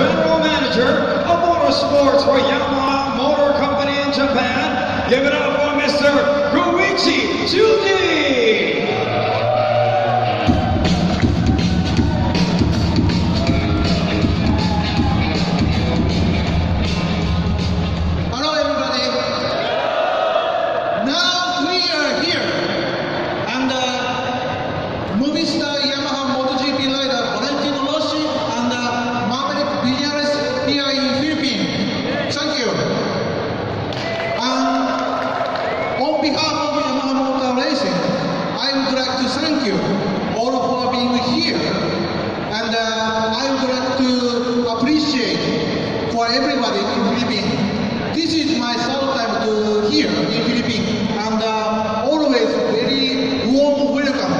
General Manager of Motorsports for Yamaha Motor Company in Japan. Give it up for Mr. Koichi Tsuji. Hello, everybody. Now we are here, and uh, Movistar Yamaha MotoGP rider Valentino Rossi and uh, Maverick Vinales here in Philippines. Thank you. And on behalf of Yamaha Motor Racing, I would like to thank you all for being here, and uh, I would like to appreciate for everybody in Philippines. This is my third time to here in Philippines, and uh, always very warm welcome.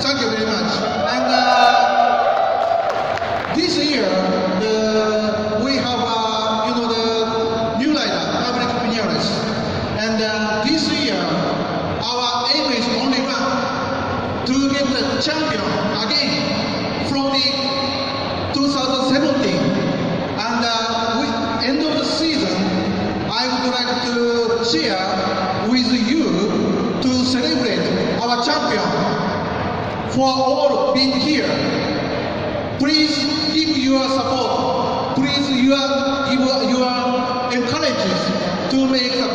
Thank you very much. And uh, this year, the, we have uh, you know the new rider, Maverick Vinales, and uh, this year our aim is only one to get the champion again from the 2017. And uh, with end of the season, I would like to share with you to celebrate our champion for all being here. Please give your support. Please your, give your encourages to make a